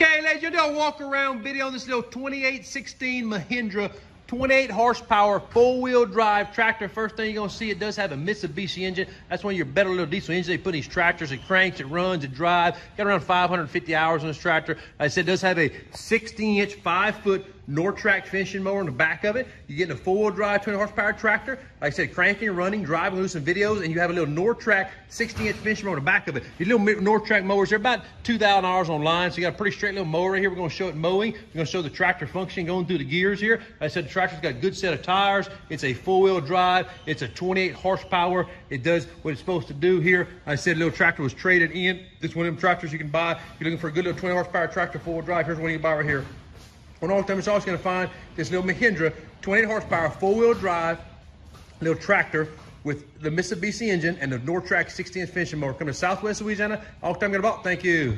Okay, ladies, you'll do a walk around video on this little 2816 Mahindra 28 horsepower four-wheel drive tractor. First thing you're gonna see, it does have a Mitsubishi engine. That's one of your better little diesel engines. They put in these tractors, it cranks, it runs, it drives. Got around 550 hours on this tractor. Like I said, it does have a 16 inch, five foot Nortrac finishing mower in the back of it. You're getting a four-wheel drive 20 horsepower tractor. Like I said, cranking, running, driving, some videos, and you have a little Nortrac 16 inch finishing mower in the back of it. Your little Nortrac mowers, they're about $2,000 online, so you got a pretty straight little mower right here. We're gonna show it mowing. We're gonna show the tractor function going through the gears here. Like I said, tractor's got a good set of tires. It's a four-wheel drive. It's a 28 horsepower. It does what it's supposed to do here. I said, little tractor was traded in. This one of them tractors you can buy. If you're looking for a good little 20 horsepower tractor, four-wheel drive, here's one you can buy right here. On all time, it's going to find this little Mahindra 28 horsepower four-wheel drive little tractor with the Mitsubishi engine and the Nortrac 16 inch finishing mower coming to Southwest Louisiana. All time to Thank you.